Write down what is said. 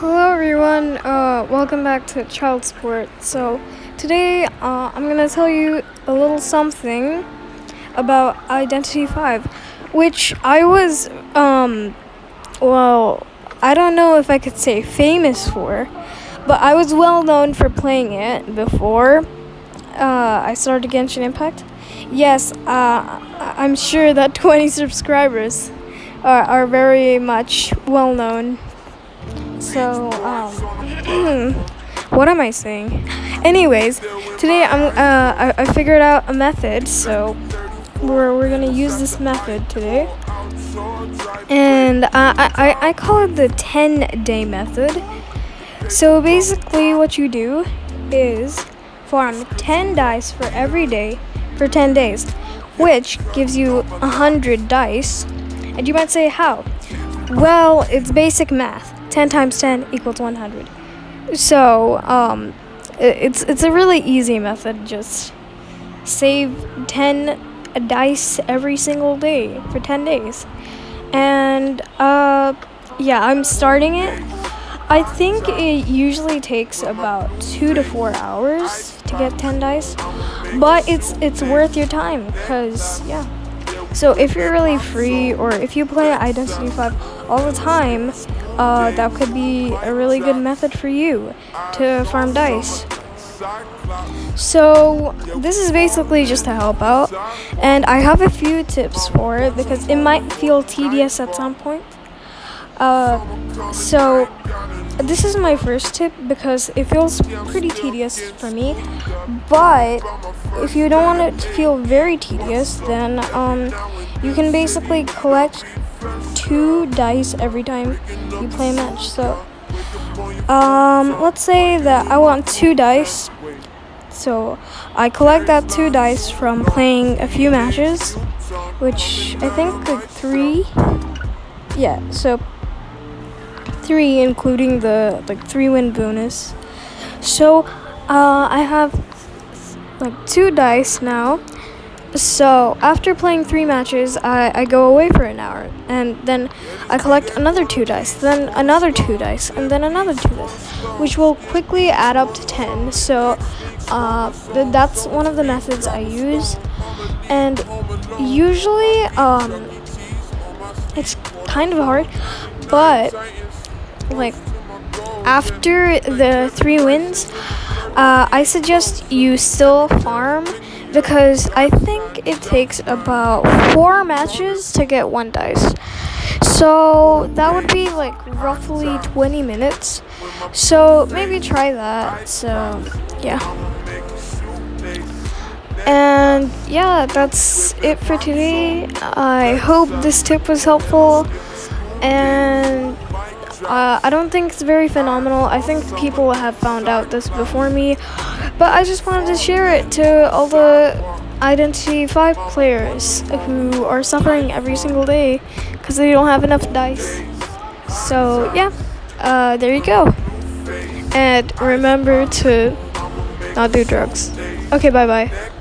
Hello everyone, uh, welcome back to Child Support. So today uh, I'm gonna tell you a little something about Identity 5, which I was, um, well, I don't know if I could say famous for, but I was well known for playing it before uh, I started Genshin Impact. Yes, uh, I'm sure that 20 subscribers are, are very much well known so, um, what am I saying? Anyways, today I'm uh, I, I figured out a method, so we're we're gonna use this method today, and I I I call it the 10 day method. So basically, what you do is farm 10 dice for every day for 10 days, which gives you 100 dice. And you might say, how? Well, it's basic math. 10 times 10 equals 100. So, um, it's it's a really easy method. Just save 10 dice every single day for 10 days. And uh, yeah, I'm starting it. I think it usually takes about 2 to 4 hours to get 10 dice, but it's it's worth your time cuz yeah. So if you're really free or if you play Identity 5 all the time, uh, that could be a really good method for you to farm dice. So this is basically just to help out, and I have a few tips for it because it might feel tedious at some point. Uh, so this is my first tip because it feels pretty tedious for me. But if you don't want it to feel very tedious, then um, you can basically collect two dice every time you play a match. So, um, let's say that I want two dice. So, I collect that two dice from playing a few matches, which I think like three. Yeah, so three, including the like three win bonus. So, uh, I have like two dice now so after playing three matches, I, I go away for an hour, and then I collect another two dice, then another two dice, and then another two dice, which will quickly add up to ten. So uh, th- that's one of the methods I use, and usually um, it's kind of hard, but like after the three wins, uh, I suggest you still farm because I think it takes about four matches to get one dice. So that would be like roughly 20 minutes. So maybe try that. So yeah. And yeah, that's it for today. I hope this tip was helpful. And uh, I don't think it's very phenomenal. I think people have found out this before me. But I just wanted to share it to all the Identity 5 players who are suffering every single day because they don't have enough dice. So, yeah, uh, there you go. And remember to not do drugs. Okay, bye bye.